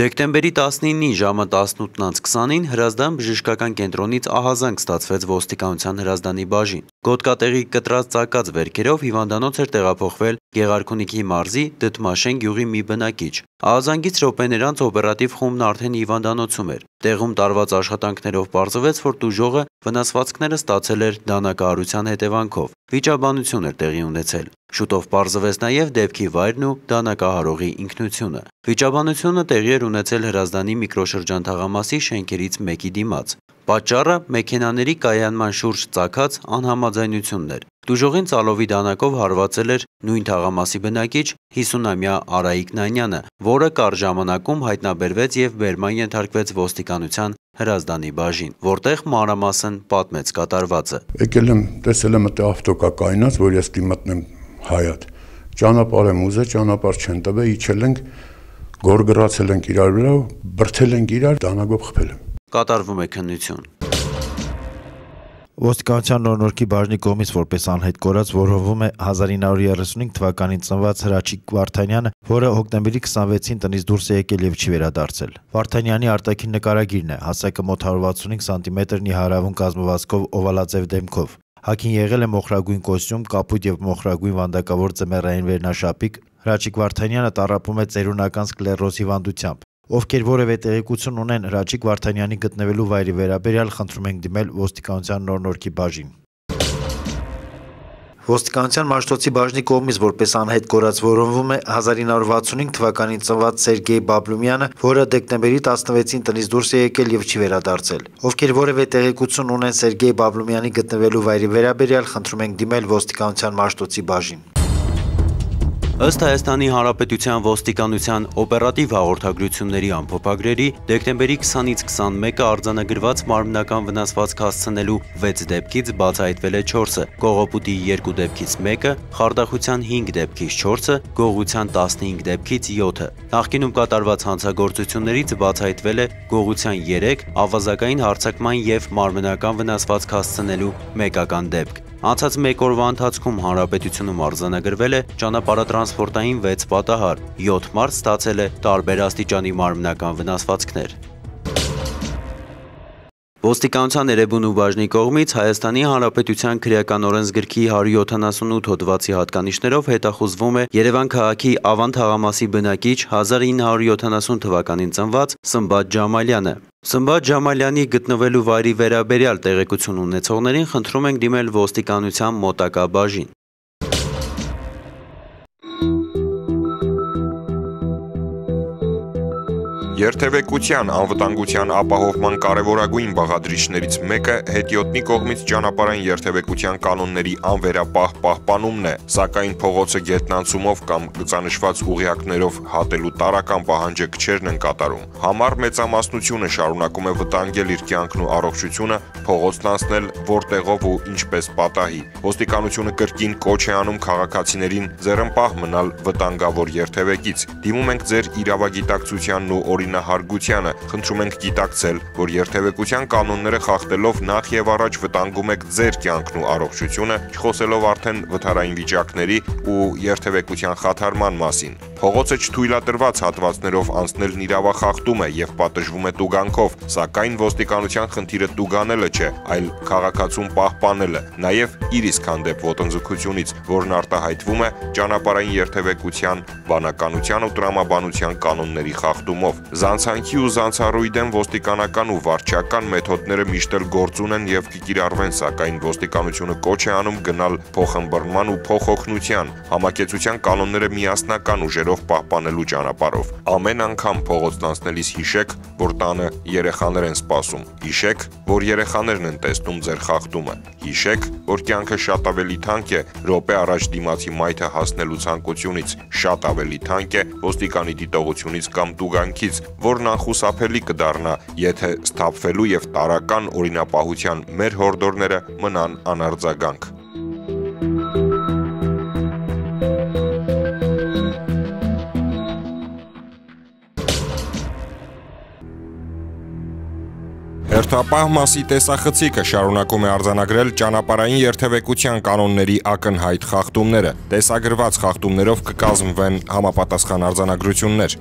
Դեկտեմբերի 19-ին ժամը 18:20-ին Հրազդան բժշկական կենտրոնից ահազանգ ստացվեց ոստիկանության Հրազդանի բաժին։ Գոտկատեղի կտրած ծակած վերքերով հիվանդանոց էր տեղափոխվել Գեղարքունիքի մարզի Դդմաշեն գյուղի մի բնակիչ։ Ահազանգից րոպեներ անց օպերատիվ խումբն արդեն հիվանդանոցում էր։ Տեղում տարված աշխատանքներով պարզվեց, որ տուժողը վնասվածքները ստացել էր դանակահարության հետևանքով։ Վիճաբանություն էր տեղի ունեցել։ Շուտով պարզվեց նաև դեպքի վայրն ու դանակահարողի ինքնությունը։ Վիճաբանությունը տեղի էր ունեցել Հրազդանի միկրոշրջան թաղամասի շենքերից մեկի դիմաց։ Պատճառը մեքենաների կայանման շուրջ ծագած անհամաձայնությունն էր։ Տուժողին ծալովի դանակով հարվածել էր նույն թաղամասի բնակիչ 50-ամյա Արայիկ Նանյանը, որը կար ժամանակում հայտնաբերվեց եւ բերման ենթարկվեց ոստիկանության Հրազդանի բաժին, որտեղ մանրամասն պատմեց կատարվածը։ Եկել եմ, տեսել եմ այդտեղ ավտոկա կայնած, որ ես դիմատնեմ հայատ։ Ճանապարհ եմ ուզել, ճանապարհ չեն տվել, իջել ենք, գորգրացել ենք իրար վրա, բրթել ենք իրար, դանագով խփել եմ։ Կատարվում է քննություն։ Ոստիկանության նորնորքի բաժնի կողմից որպես անհետ կորած որհովում է 1935 թվականին ծնված Հրաչիկ Վարդանյանը, որը հոկտեմբերի 26-ին տնից դուրս է եկել եւ չի վերադարձել։ Վարդանյանի արտաքին նկարագիրն է, հասակը մոտ 165 սանտիմետրնի հարավուն կազմվածքով օվալաձև դեմքով։ Հակին եղել է մոխրագույն կոստյում, կապույտ եւ մոխրագույն վանդակավոր ձմեռային վերնաշապիկ։ Հրաչիկ Վարդանյանը տարապում է ծերունական սկլերոզ հիվանդությամբ։ Ովքեր որևէ տեղեկություն ունեն Հրաչիկ Վարդանյանի գտնվելու վայրի վերաբերյալ, խնդրում ենք դիմել ոստիկանության նոր-նորքի բաժին։ Ոստիկանության Մաշտոցի բաժնի կողմից որպես անհետ կորած որոնվում է 1965 թվականին ծնված Սերգեյ Բաբլումյանը, որը դեկտեմբերի 16-ին տնից դուրս է եկել եւ չի վերադարձել։ Ովքեր որևէ տեղեկություն ունեն Սերգեյ Բաբլումյանի գտնվելու վայրի վերաբերյալ, խնդրում ենք դիմել ոստիկանության Մաշտոցի բաժին։ Ըստ Հայաստանի Հանրապետության ոստիկանության օպերատիվ հաղորդագրությունների ամփոփագրերի դեկտեմբերի 20-ից 21-ը արձանագրված մարմնական վնասվածք հասցնելու 6 դեպքից բացահայտվել է 4-ը, կողոպուտի 2 դեպքից 1-ը, խարդախության 5 դեպքից 4-ը, գողության 15 դեպքից 7-ը։ Նախկինում կատարված հանցագործություններից բացահայտվել է գողության 3, ավազակային հարցակման եւ մարմնական վնասվածք հասցնելու մեկական դեպք։ Անցած մեկ օրվա ընթացքում հանրապետությունում արձանագրվել է ճանապարհատրանսպորտային 6 պատահար, 7 մարդ ստացել է տարբեր աստիճանի մարմնական վնասվածքներ։ Ոստիկանության Էրեբունու բաժնի կողմից Հայաստանի Հանրապետության քրեական օրենսգրքի 178 հոդվածի հատկանիշներով հետախուզվում է Երևան քաղաքի Ավան թաղամասի բնակիչ 1970 թվականին ծնված Սմբատ Ջամալյանը։ Սմբատ Ջամալյանի գտնվելու վայրի վերաբերյալ տեղեկություն ունեցողներին խնդրում ենք դիմել ոստիկանության մոտակա բաժին։ Երթևեկության անվտանգության ապահովման կարևորագույն բաղադրիչներից մեկը հետիոտնի կողմից ճանապարհային երթևեկության կանոնների անվերապահ պահպանումն է, սակայն փողոցը գետնանցումով կամ գծանշված ուղիակներով հատելու տարական պահանջը քչերն են կատարում։ Համառ մեծամասնությունը շարունակում է վտանգել իր կյանքն ու առողջությունը, փողոցն անցնել որտեղով ու ինչպես պատահի։ Ոստիկանությունը կրկին կոչ է անում քաղաքացիներին ձեռնպահ մնալ վտանգավոր երթևեկից։ Դիմում ենք ձեր իրավագիտակցությանն ու օրին օրինահարգությանը։ Խնդրում ենք գիտակցել, որ երթևեկության կանոնները խախտելով նախ եւ առաջ վտանգում եք ձեր կյանքն ու առողջությունը, չխոսելով արդեն վթարային վիճակների ու երթևեկության խաթարման մասին։ Փողոցը չթույլատրված հատվածներով անցնելն իրավախախտում է եւ պատժվում է տուգանքով, սակայն ոստիկանության խնդիրը տուգանելը չէ, այլ քաղաքացուն պահպանելը, նաեւ իր իսկ հանդեպ ոտնձգությունից, որն արտահայտվում է ճանապարհային երթևեկության, բանականության ու տրամաբանության կանոնների խախտումով։ Զանցանքի ու զանցառույի դեմ ոստիկանական ու վարչական մեթոդները միշտ էլ գործուն են եւ կկիրառվեն, սակայն ոստիկանությունը կոչ է անում գնալ փոխըմբռնման ու փոխօգնության, համակեցության կանոնները միասնական ուժերով պահպանելու ճանապարհով։ Ամեն անգամ փողոցն անցնելիս հիշեք, որ տանը երեխաներ են սպասում։ Հիշեք, որ երեխաներն են տեսնում ձեր խախտումը։ Հիշեք, որ կյանքը շատ ավելի թանկ է րոպե առաջ դիմացի մայթը հասնելու ցանկությունից, շատ ավելի թանկ է ոստիկանի դիտողությունից կամ տուգանքից, որն անխուսափելի կդառնա, եթե սթափվելու եւ տարական օրինապահության մեր հորդորները մնան անարձագանք։ Հերթապահ մասի տեսախցիկը շարունակում է արձանագրել ճանապարհային երթևեկության կանոնների ակնհայտ խախտումները։ Տեսագրված խախտումներով կկազմվեն համապատասխան արձանագրություններ։